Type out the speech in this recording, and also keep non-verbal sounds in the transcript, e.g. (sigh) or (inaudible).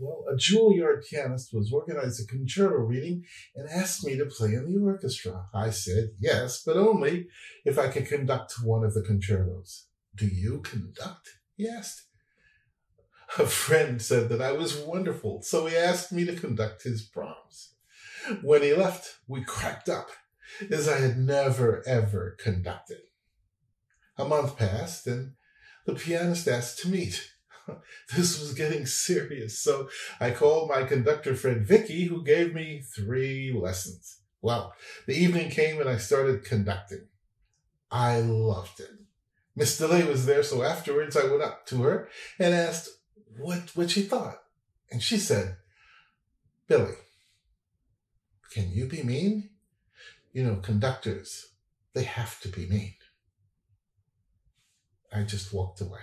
Well, a Juilliard pianist was organizing a concerto reading and asked me to play in the orchestra. I said yes, but only if I could conduct one of the concertos. Do you conduct? he asked. A friend said that I was wonderful, so he asked me to conduct his Brahms. When he left, we cracked up, as I had never ever conducted. A month passed, and the pianist asked to meet. (laughs) this was getting serious, so I called my conductor friend Vicky, who gave me three lessons. Well, the evening came and I started conducting. I loved it. Miss DeLay was there, so afterwards I went up to her and asked what what she thought. And she said, Billy, can you be mean? You know, conductors, they have to be mean. I just walked away.